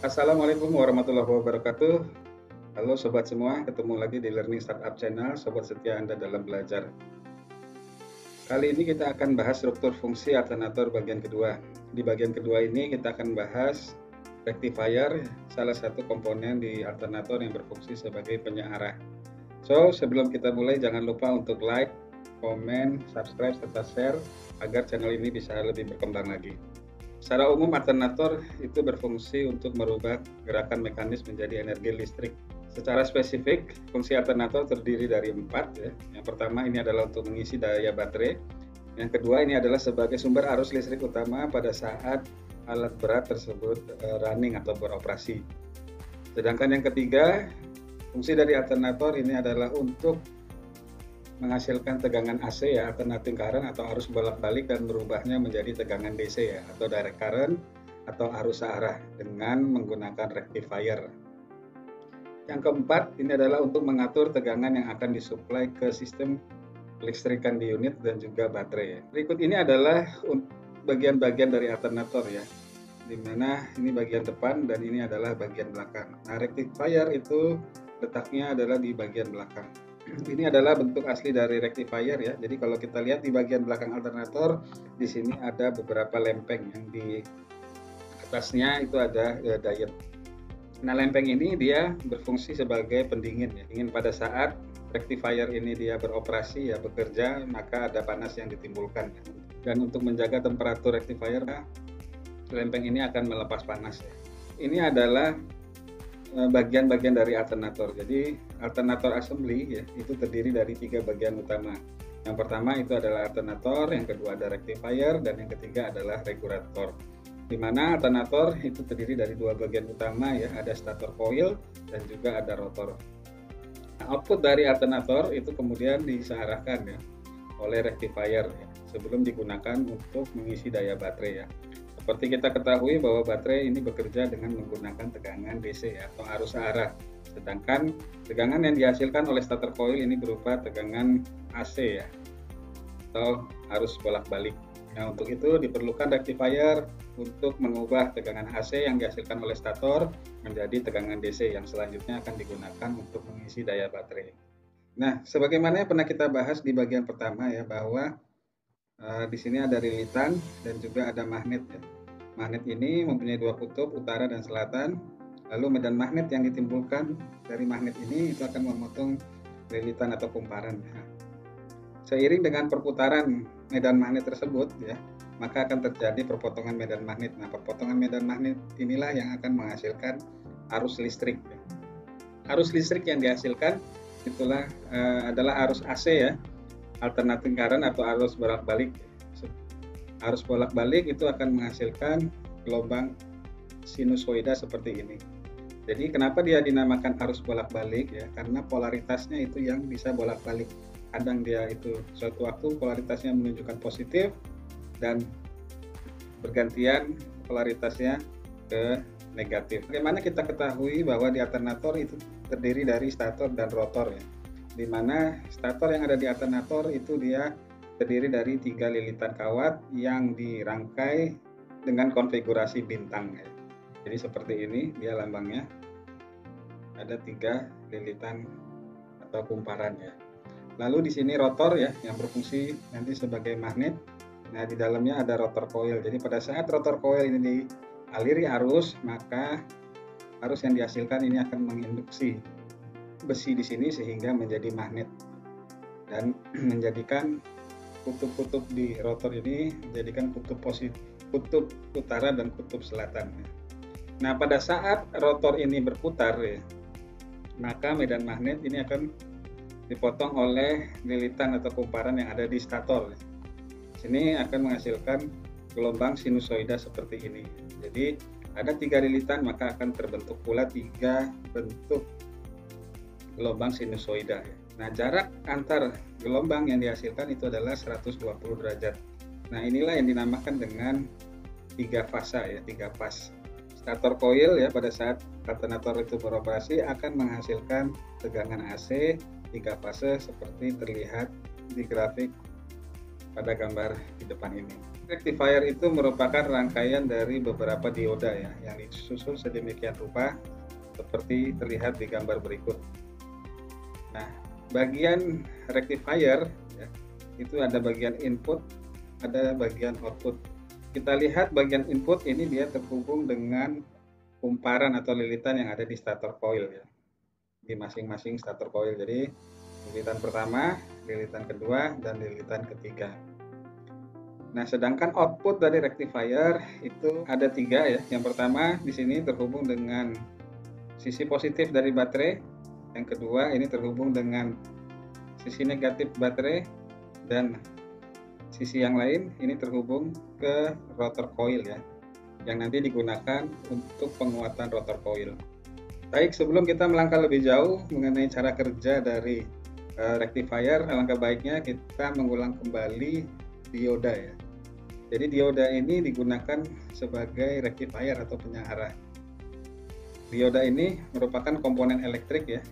Assalamualaikum warahmatullahi wabarakatuh. Halo sobat semua, ketemu lagi di Learning Startup Channel, sobat setia Anda dalam belajar. Kali ini kita akan bahas struktur fungsi alternator bagian kedua. Di bagian kedua ini kita akan bahas rectifier, salah satu komponen di alternator yang berfungsi sebagai penyearah. So, sebelum kita mulai jangan lupa untuk like, komen, subscribe, serta share agar channel ini bisa lebih berkembang lagi. Secara umum alternator itu berfungsi untuk merubah gerakan mekanis menjadi energi listrik. Secara spesifik, fungsi alternator terdiri dari empat. Ya. Yang pertama ini adalah untuk mengisi daya baterai. Yang kedua ini adalah sebagai sumber arus listrik utama pada saat alat berat tersebut uh, running atau beroperasi. Sedangkan yang ketiga, fungsi dari alternator ini adalah untuk menghasilkan tegangan AC ya alternating current atau arus bolak-balik dan merubahnya menjadi tegangan DC ya atau direct current atau arus searah dengan menggunakan rectifier. Yang keempat ini adalah untuk mengatur tegangan yang akan disuplai ke sistem listrikan di unit dan juga baterai. Berikut ini adalah bagian-bagian dari alternator ya di mana ini bagian depan dan ini adalah bagian belakang. Nah, rectifier itu letaknya adalah di bagian belakang ini adalah bentuk asli dari rectifier ya. Jadi kalau kita lihat di bagian belakang alternator, di sini ada beberapa lempeng yang di atasnya itu ada ya, diode. Nah lempeng ini dia berfungsi sebagai pendingin ya. Ingin pada saat rectifier ini dia beroperasi ya bekerja maka ada panas yang ditimbulkan. Dan untuk menjaga temperatur rectifier, lempeng ini akan melepas panas ya. Ini adalah Eh, bagian-bagian dari alternator. Jadi alternator assembly ya itu terdiri dari tiga bagian utama. Yang pertama itu adalah alternator, yang kedua ada rectifier, dan yang ketiga adalah regulator. Di mana alternator itu terdiri dari dua bagian utama ya, ada stator coil dan juga ada rotor. Nah, output dari alternator itu kemudian disearahkan ya oleh rectifier ya, sebelum digunakan untuk mengisi daya baterai ya. Seperti kita ketahui bahwa baterai ini bekerja dengan menggunakan tegangan DC atau arus arah. Sedangkan tegangan yang dihasilkan oleh starter coil ini berupa tegangan AC ya atau arus bolak-balik. Nah, untuk itu diperlukan rectifier untuk mengubah tegangan AC yang dihasilkan oleh stator menjadi tegangan DC yang selanjutnya akan digunakan untuk mengisi daya baterai. Nah, sebagaimana yang pernah kita bahas di bagian pertama ya bahwa Uh, di sini ada lilitan dan juga ada magnet ya. Magnet ini mempunyai dua kutub utara dan selatan. Lalu medan magnet yang ditimbulkan dari magnet ini itu akan memotong lilitan atau kumparan. Ya. Seiring dengan perputaran medan magnet tersebut ya, maka akan terjadi perpotongan medan magnet. Nah, perpotongan medan magnet inilah yang akan menghasilkan arus listrik. Ya. Arus listrik yang dihasilkan itulah uh, adalah arus AC ya alternating current atau arus bolak-balik. Arus bolak-balik itu akan menghasilkan gelombang sinusoida seperti ini. Jadi kenapa dia dinamakan arus bolak-balik ya? Karena polaritasnya itu yang bisa bolak-balik. Kadang dia itu suatu waktu polaritasnya menunjukkan positif dan bergantian polaritasnya ke negatif. Bagaimana kita ketahui bahwa di alternator itu terdiri dari stator dan rotor ya? di mana stator yang ada di alternator itu dia terdiri dari tiga lilitan kawat yang dirangkai dengan konfigurasi bintang. Ya. Jadi seperti ini dia lambangnya. Ada tiga lilitan atau kumparan ya. Lalu di sini rotor ya yang berfungsi nanti sebagai magnet. Nah di dalamnya ada rotor coil. Jadi pada saat rotor coil ini dialiri arus maka arus yang dihasilkan ini akan menginduksi besi di sini sehingga menjadi magnet dan menjadikan kutub-kutub di rotor ini menjadikan kutub positif kutub utara dan kutub selatan. Nah, pada saat rotor ini berputar ya, maka medan magnet ini akan dipotong oleh lilitan atau kumparan yang ada di stator. Sini akan menghasilkan gelombang sinusoida seperti ini. Jadi ada tiga lilitan maka akan terbentuk pula tiga bentuk gelombang sinusoida. Nah, jarak antar gelombang yang dihasilkan itu adalah 120 derajat. Nah, inilah yang dinamakan dengan tiga fasa ya, tiga pas. Stator coil ya pada saat alternator itu beroperasi akan menghasilkan tegangan AC tiga fase seperti terlihat di grafik pada gambar di depan ini. Rectifier itu merupakan rangkaian dari beberapa dioda ya yang disusun sedemikian rupa seperti terlihat di gambar berikut. Nah, bagian rectifier ya, itu ada bagian input, ada bagian output. Kita lihat bagian input ini dia terhubung dengan kumparan atau lilitan yang ada di stator coil ya di masing-masing stator coil. Jadi lilitan pertama, lilitan kedua, dan lilitan ketiga. Nah, sedangkan output dari rectifier itu ada tiga ya. Yang pertama di sini terhubung dengan sisi positif dari baterai. Yang kedua ini terhubung dengan sisi negatif baterai dan sisi yang lain ini terhubung ke rotor coil ya yang nanti digunakan untuk penguatan rotor coil. Baik, sebelum kita melangkah lebih jauh mengenai cara kerja dari uh, rectifier, alangkah baiknya kita mengulang kembali dioda ya. Jadi dioda ini digunakan sebagai rectifier atau penyarah. Dioda ini merupakan komponen elektrik ya,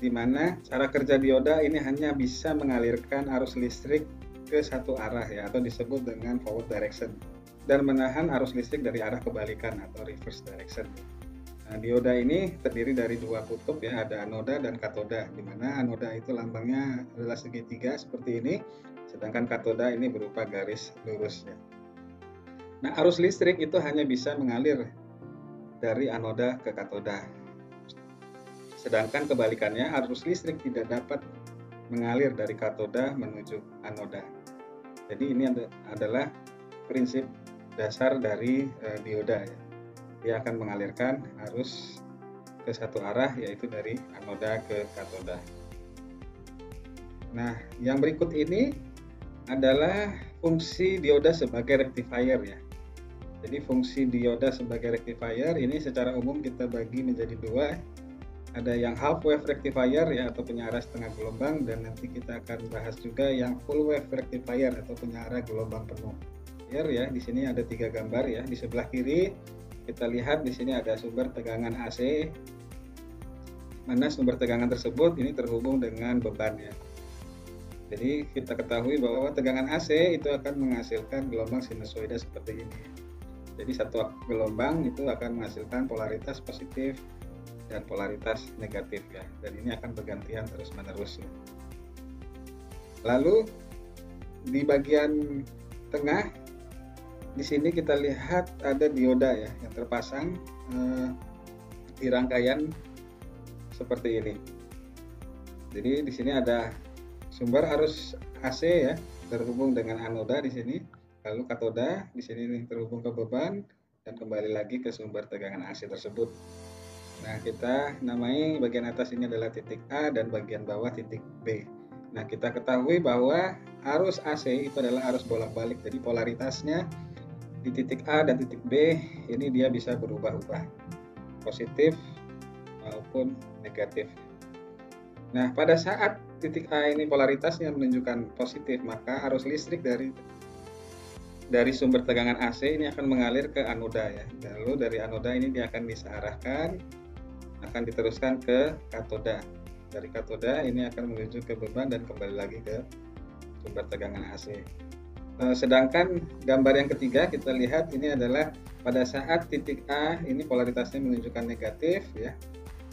di mana cara kerja dioda ini hanya bisa mengalirkan arus listrik ke satu arah ya, atau disebut dengan forward direction, dan menahan arus listrik dari arah kebalikan atau reverse direction. Nah, dioda ini terdiri dari dua kutub ya, ada anoda dan katoda, di mana anoda itu lambangnya adalah segitiga seperti ini, sedangkan katoda ini berupa garis lurus ya. Nah, arus listrik itu hanya bisa mengalir dari anoda ke katoda. Sedangkan kebalikannya, arus listrik tidak dapat mengalir dari katoda menuju anoda. Jadi ini adalah prinsip dasar dari uh, dioda ya dia akan mengalirkan arus ke satu arah yaitu dari anoda ke katoda. Nah, yang berikut ini adalah fungsi dioda sebagai rectifier ya. Jadi fungsi dioda sebagai rectifier ini secara umum kita bagi menjadi dua. Ada yang half wave rectifier ya atau penyarah setengah gelombang dan nanti kita akan bahas juga yang full wave rectifier atau penyarah gelombang penuh. Ya, di sini ada tiga gambar ya. Di sebelah kiri kita lihat di sini ada sumber tegangan AC mana sumber tegangan tersebut ini terhubung dengan beban ya jadi kita ketahui bahwa tegangan AC itu akan menghasilkan gelombang sinusoida seperti ini jadi satu gelombang itu akan menghasilkan polaritas positif dan polaritas negatif ya dan ini akan bergantian terus menerus ya. lalu di bagian tengah di sini kita lihat ada dioda ya yang terpasang eh, di rangkaian seperti ini. Jadi di sini ada sumber arus AC ya terhubung dengan anoda di sini, lalu katoda di sini terhubung ke beban dan kembali lagi ke sumber tegangan AC tersebut. Nah, kita namai bagian atas ini adalah titik A dan bagian bawah titik B. Nah, kita ketahui bahwa arus AC itu adalah arus bolak-balik, jadi polaritasnya di titik A dan titik B ini dia bisa berubah-ubah positif maupun negatif. Nah, pada saat titik A ini polaritasnya menunjukkan positif, maka arus listrik dari dari sumber tegangan AC ini akan mengalir ke anoda ya. Lalu dari anoda ini dia akan disearahkan akan diteruskan ke katoda. Dari katoda ini akan menuju ke beban dan kembali lagi ke sumber tegangan AC. Eh, sedangkan gambar yang ketiga kita lihat ini adalah pada saat titik A ini polaritasnya menunjukkan negatif ya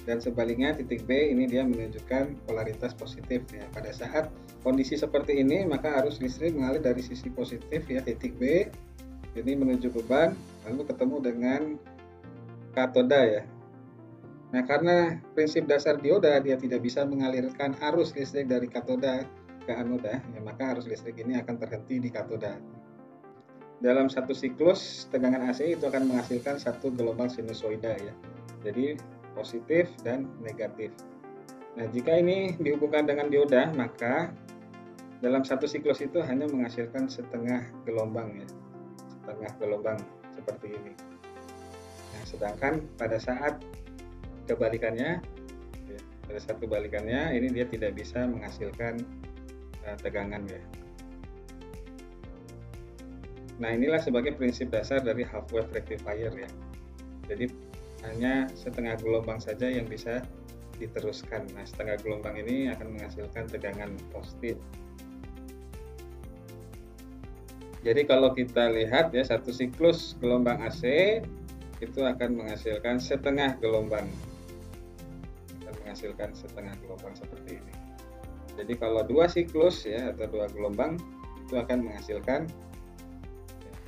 dan sebaliknya titik B ini dia menunjukkan polaritas positif ya pada saat kondisi seperti ini maka arus listrik mengalir dari sisi positif ya titik B ini menuju beban lalu ketemu dengan katoda ya nah karena prinsip dasar dioda dia tidak bisa mengalirkan arus listrik dari katoda ke anoda, ya, maka arus listrik ini akan terhenti di katoda. Dalam satu siklus tegangan AC itu akan menghasilkan satu gelombang sinusoida ya. Jadi positif dan negatif. Nah, jika ini dihubungkan dengan dioda, maka dalam satu siklus itu hanya menghasilkan setengah gelombang ya. Setengah gelombang seperti ini. Nah, sedangkan pada saat kebalikannya ya, pada saat kebalikannya ini dia tidak bisa menghasilkan uh, tegangan ya. Nah inilah sebagai prinsip dasar dari half wave rectifier ya. Jadi hanya setengah gelombang saja yang bisa diteruskan. Nah setengah gelombang ini akan menghasilkan tegangan positif. Jadi kalau kita lihat ya satu siklus gelombang AC itu akan menghasilkan setengah gelombang akan menghasilkan setengah gelombang seperti ini. Jadi kalau dua siklus ya atau dua gelombang itu akan menghasilkan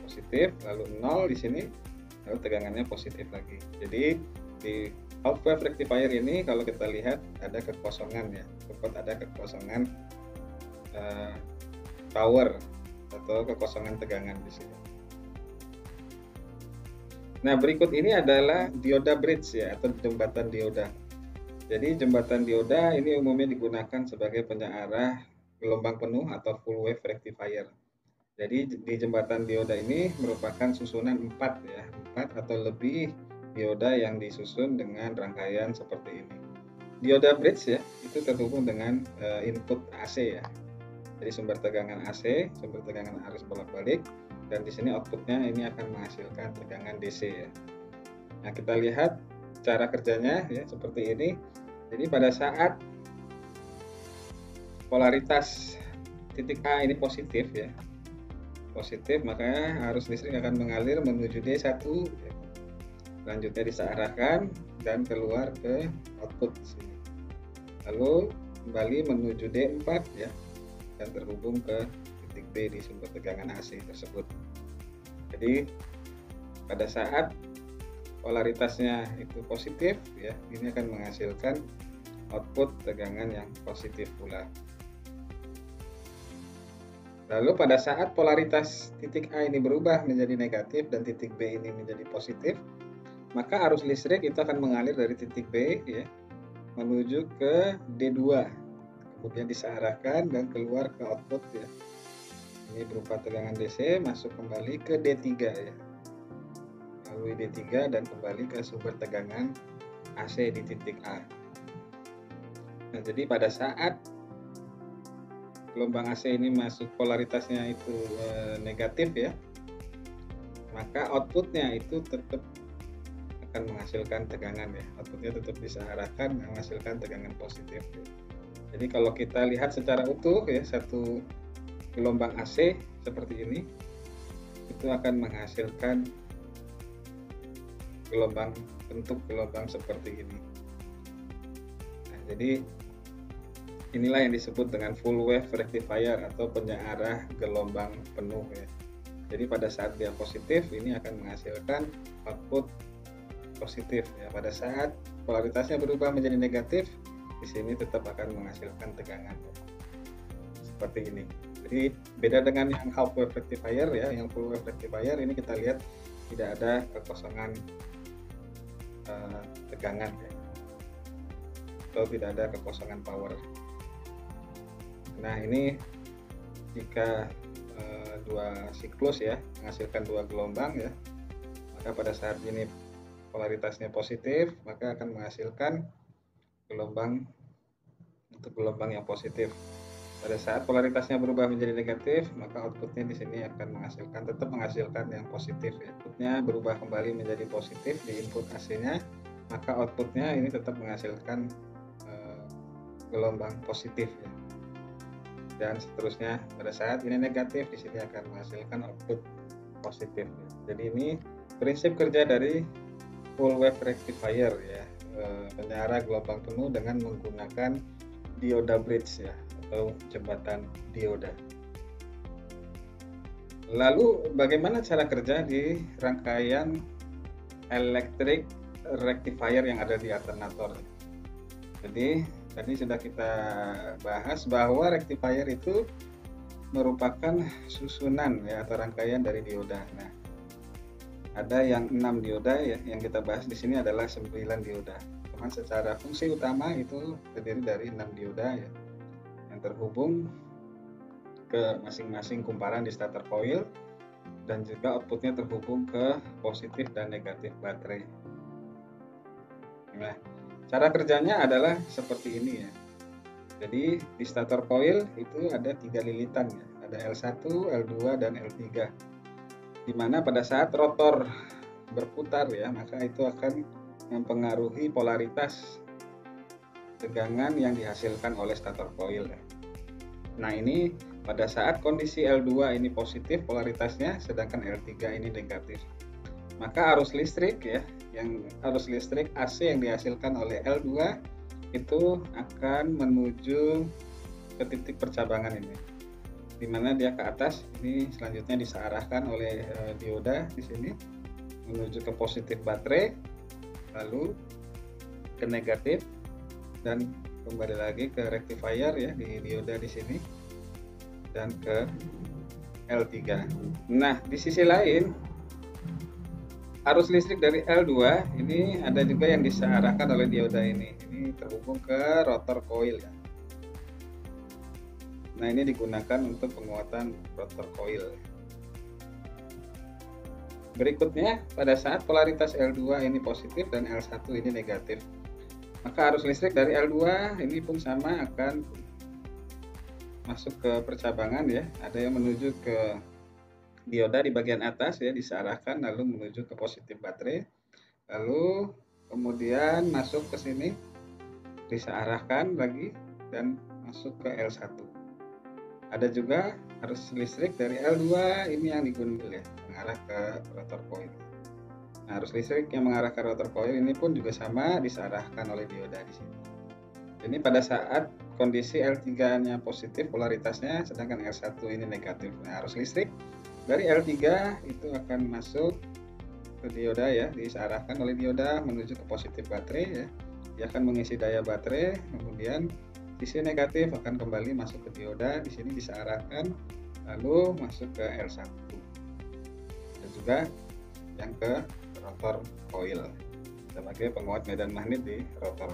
positif lalu nol di sini lalu tegangannya positif lagi. Jadi di half wave rectifier ini kalau kita lihat ada kekosongan ya, ada kekosongan uh, power atau kekosongan tegangan di sini. Nah, berikut ini adalah dioda bridge ya atau jembatan dioda. Jadi jembatan dioda ini umumnya digunakan sebagai penyearah gelombang penuh atau full wave rectifier. Jadi di jembatan dioda ini merupakan susunan empat ya, empat atau lebih dioda yang disusun dengan rangkaian seperti ini. Dioda bridge ya, itu terhubung dengan uh, input AC ya, jadi sumber tegangan AC, sumber tegangan arus bolak-balik, dan di sini outputnya ini akan menghasilkan tegangan DC ya. Nah kita lihat cara kerjanya ya seperti ini. Jadi pada saat polaritas titik A ini positif ya, positif makanya arus listrik akan mengalir menuju D1 ya. selanjutnya disearahkan dan keluar ke output sini. Lalu kembali menuju D4 ya dan terhubung ke titik B di sumber tegangan AC tersebut. Jadi pada saat polaritasnya itu positif ya, ini akan menghasilkan output tegangan yang positif pula. Lalu pada saat polaritas titik A ini berubah menjadi negatif dan titik B ini menjadi positif, maka arus listrik itu akan mengalir dari titik B ya menuju ke D2 kemudian disearahkan dan keluar ke output ya. Ini berupa tegangan DC masuk kembali ke D3 ya. Melalui D3 dan kembali ke sumber tegangan AC di titik A. Nah jadi pada saat gelombang AC ini masuk polaritasnya itu e, negatif ya maka outputnya itu tetap akan menghasilkan tegangan ya outputnya tetap disearahkan menghasilkan tegangan positif ya. Jadi kalau kita lihat secara utuh ya satu gelombang AC seperti ini itu akan menghasilkan gelombang bentuk gelombang seperti ini. Nah, jadi inilah yang disebut dengan full wave rectifier atau penyearah gelombang penuh ya. Jadi pada saat dia positif ini akan menghasilkan output positif ya. Pada saat polaritasnya berubah menjadi negatif di sini tetap akan menghasilkan tegangan seperti ini. Jadi beda dengan yang half wave rectifier ya, yang full wave rectifier ini kita lihat tidak ada kekosongan uh, tegangan ya. atau tidak ada kekosongan power. Nah ini jika uh, dua siklus ya menghasilkan dua gelombang ya, maka pada saat ini polaritasnya positif maka akan menghasilkan gelombang untuk gelombang yang positif. Pada saat polaritasnya berubah menjadi negatif, maka outputnya di sini akan menghasilkan tetap menghasilkan yang positif. Ya. Outputnya berubah kembali menjadi positif di input AC-nya, maka outputnya ini tetap menghasilkan uh, gelombang positif. Ya. Dan seterusnya pada saat ini negatif, di sini akan menghasilkan output positif. Jadi ini prinsip kerja dari full wave rectifier ya Eh, penyara gelombang penuh dengan menggunakan dioda bridge ya atau jembatan dioda. Lalu bagaimana cara kerja di rangkaian electric rectifier yang ada di alternator? Jadi tadi sudah kita bahas bahwa rectifier itu merupakan susunan ya atau rangkaian dari dioda. Nah, ada yang 6 dioda ya. Yang kita bahas di sini adalah 9 dioda. Cuman secara fungsi utama itu terdiri dari 6 dioda ya. Yang terhubung ke masing-masing kumparan di starter coil dan juga outputnya terhubung ke positif dan negatif baterai. Nah cara kerjanya adalah seperti ini ya. Jadi di starter coil itu ada tiga lilitan ya. Ada L1, L2 dan L3 di mana pada saat rotor berputar ya maka itu akan mempengaruhi polaritas tegangan yang dihasilkan oleh stator coil ya. Nah ini pada saat kondisi L2 ini positif polaritasnya sedangkan L3 ini negatif maka arus listrik ya yang arus listrik AC yang dihasilkan oleh L2 itu akan menuju ke titik percabangan ini di mana dia ke atas ini selanjutnya disearahkan oleh uh, dioda di sini menuju ke positif baterai lalu ke negatif dan kembali lagi ke rectifier ya di dioda di sini dan ke L3. Nah, di sisi lain arus listrik dari L2 ini ada juga yang disearahkan oleh dioda ini. Ini terhubung ke rotor coil ya. Nah, ini digunakan untuk penguatan rotor coil. Berikutnya, pada saat polaritas L2 ini positif dan L1 ini negatif, maka arus listrik dari L2 ini pun sama akan masuk ke percabangan ya ada yang menuju ke dioda di bagian atas ya disearahkan lalu menuju ke positif baterai. Lalu kemudian masuk ke sini disearahkan lagi dan masuk ke L1 ada juga arus listrik dari L2 ini yang digunakan ya mengarah ke rotor coil. Nah, arus listrik yang mengarah ke rotor coil ini pun juga sama disearahkan oleh dioda di sini. Ini pada saat kondisi L3-nya positif polaritasnya, sedangkan L1 ini negatif. Nah, arus listrik dari L3 itu akan masuk ke dioda ya, diarahkan oleh dioda menuju ke positif baterai ya. Dia akan mengisi daya baterai, kemudian sisi negatif akan kembali masuk ke dioda, di sini disearahkan lalu masuk ke L1. Dan juga yang ke rotor coil sebagai penguat medan magnet di rotor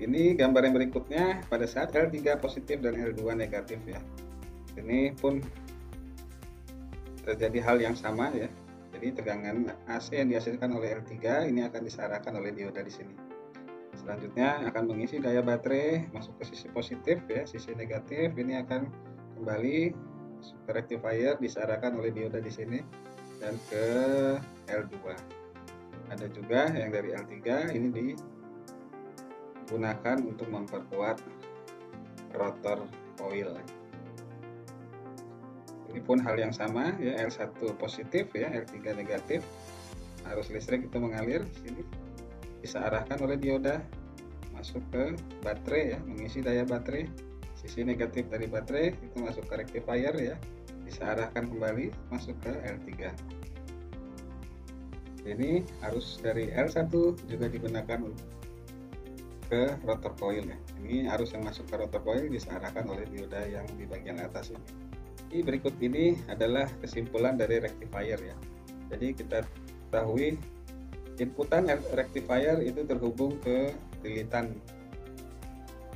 ini gambar yang berikutnya pada saat L3 positif dan L2 negatif ya. Ini pun terjadi hal yang sama ya. Jadi tegangan AC yang dihasilkan oleh L3 ini akan disarahkan oleh dioda di sini. Selanjutnya akan mengisi daya baterai masuk ke sisi positif ya, sisi negatif ini akan kembali ke rectifier disarahkan oleh dioda di sini dan ke L2. Ada juga yang dari L3 ini di gunakan untuk memperkuat rotor coil ini pun hal yang sama ya L1 positif ya L3 negatif arus listrik itu mengalir sini bisa arahkan oleh dioda masuk ke baterai ya mengisi daya baterai sisi negatif dari baterai itu masuk ke rectifier ya bisa arahkan kembali masuk ke L3 ini arus dari L1 juga digunakan ke rotor coil ya. Ini arus yang masuk ke rotor coil disearahkan oleh dioda yang di bagian atas ini. Ini berikut ini adalah kesimpulan dari rectifier ya. Jadi kita ketahui inputan rectifier itu terhubung ke lilitan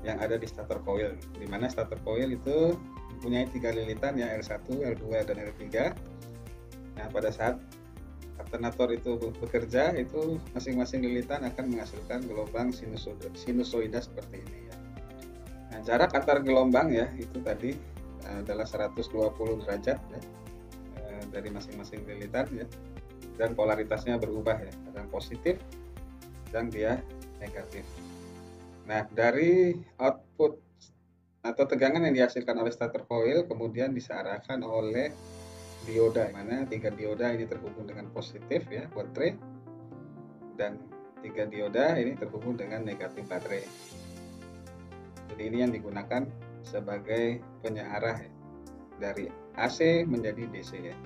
yang ada di starter coil. Di mana starter coil itu mempunyai tiga lilitan ya L1, L2 dan L3. Nah, pada saat alternator itu bekerja itu masing-masing lilitan akan menghasilkan gelombang sinusoida, sinusoida seperti ini ya. Nah, jarak antar gelombang ya itu tadi adalah 120 derajat ya uh, dari masing-masing lilitan ya. Dan polaritasnya berubah ya kadang positif dan dia negatif. Nah, dari output atau tegangan yang dihasilkan oleh starter coil kemudian disearahkan oleh dioda mana tiga dioda ini terhubung dengan positif ya baterai. Dan tiga dioda ini terhubung dengan negatif baterai. Jadi ini yang digunakan sebagai penyearah dari AC menjadi DC ya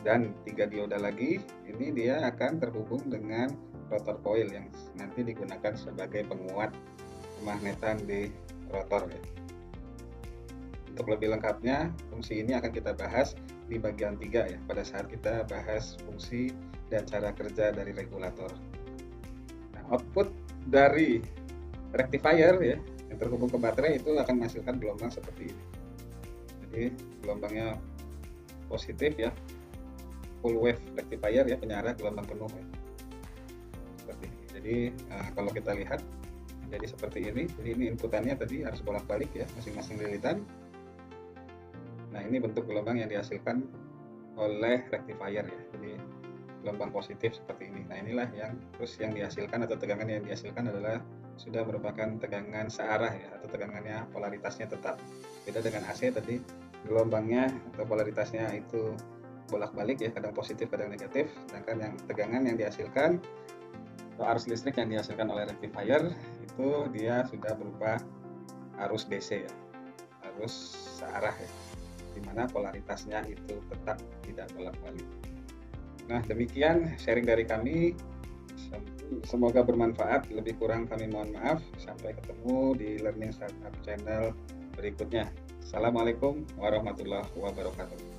dan tiga dioda lagi ini dia akan terhubung dengan rotor coil yang nanti digunakan sebagai penguat kemagnetan di rotor ya. Untuk lebih lengkapnya, fungsi ini akan kita bahas di bagian 3 ya, pada saat kita bahas fungsi dan cara kerja dari regulator. Nah, output dari rectifier ya, yang terhubung ke baterai itu akan menghasilkan gelombang seperti ini. Jadi gelombangnya positif ya, full wave rectifier ya, penyarah gelombang penuh ya. Seperti ini. Jadi nah, kalau kita lihat jadi seperti ini. Jadi ini inputannya tadi harus bolak-balik ya, masing-masing lilitan Nah ini bentuk gelombang yang dihasilkan oleh rectifier ya. Jadi gelombang positif seperti ini. Nah inilah yang terus yang dihasilkan atau tegangan yang dihasilkan adalah sudah merupakan tegangan searah ya atau tegangannya polaritasnya tetap. Beda dengan AC tadi gelombangnya atau polaritasnya itu bolak-balik ya, kadang positif, kadang negatif. Sedangkan yang tegangan yang dihasilkan atau arus listrik yang dihasilkan oleh rectifier itu dia sudah berupa arus DC ya, arus searah ya, di mana polaritasnya itu tetap tidak bolak-balik. Nah demikian sharing dari kami Semoga bermanfaat. Lebih kurang kami mohon maaf. Sampai ketemu di Learning Startup Channel berikutnya. Assalamualaikum warahmatullahi wabarakatuh.